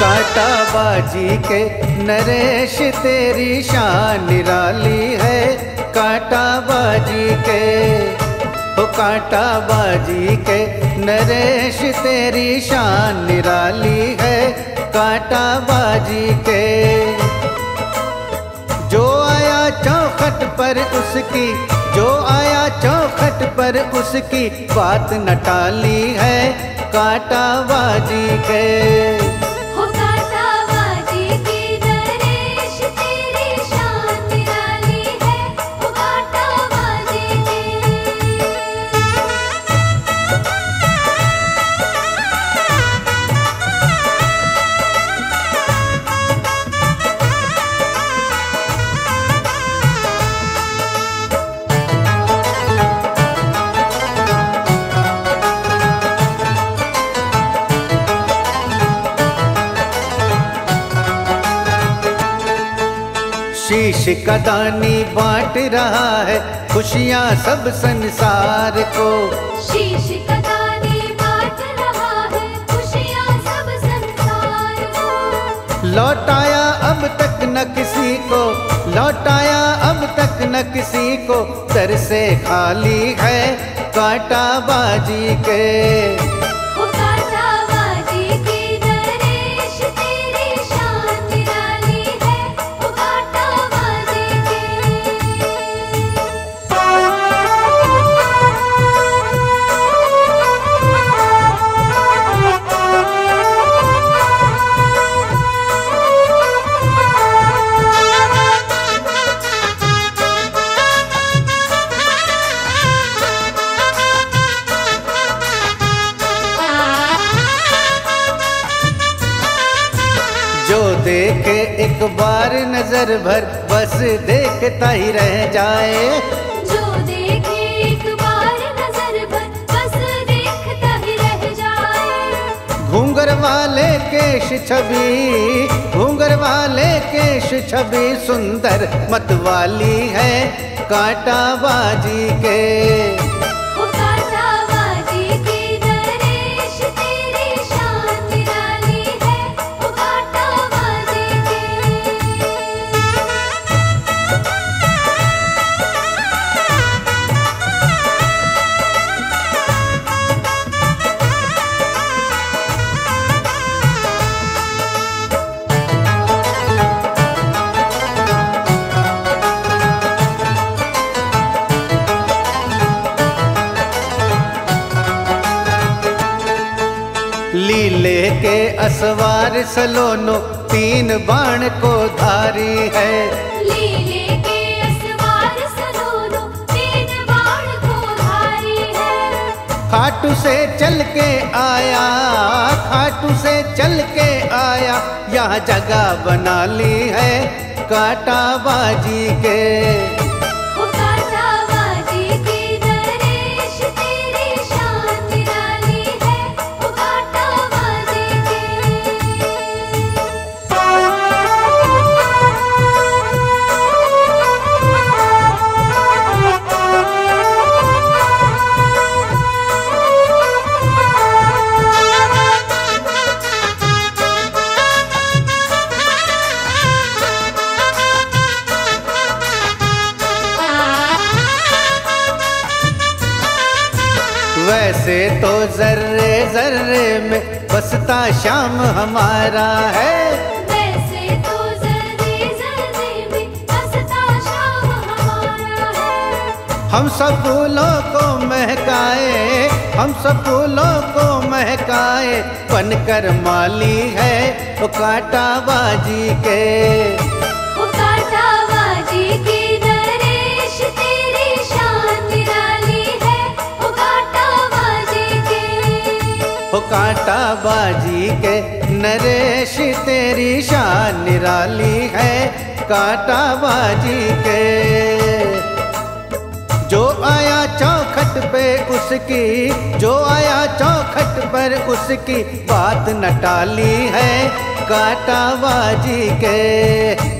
बाजी के नरेश तेरी शान निराली है। काटा बाजी के, ओ काटा बाजी के नरेश तेरी शान निराली है। काटा बाजी के, जो आया चौखट पर उसकी, जो आया चौखट पर उसकी बात नटाली है। काटा बाजी के शीश का दानी बांट रहा है खुशियाँ सब संसार को। शीश कदानी बांट रहा है खुशियाँ सब संसार को। लौटाया अब तक न किसी को लौटाया अब तक न किसी को दर से खाली है काटा बाजी के। एक बार नज़र भर बस देखता ही रह जाए। जो देखे एक बार नज़र भर बस देखता ही रह जाए। घूंगर वाले केश छवि घूंगर वाले केश छवि सुंदर मतवाली है कांटा बाजी के के असवार सलोनो तीन बाण को धारी है। लीले के असवार सलोनो तीन बाण को धारी है। खाटू से चल के आया खाटू से चल के आया यहाँ जगह बना ली है काटा बाजी के। वैसे तो जर्रे जर्रे में बसता शाम हमारा है। वैसे तो जर्रे जर्रे में हंसता शाम हमारा है। हम सब फूलों को महकाए हम सब फूलों को महकाए बनकर माली है वो कांटा बाजी के। कांटा बाजी के नरेश, तेरी शान निराली है कांटा बाजी के। जो आया चौखट पे उसकी, जो आया चौखट पर उसकी बात नटाली है कांटा बाजी के।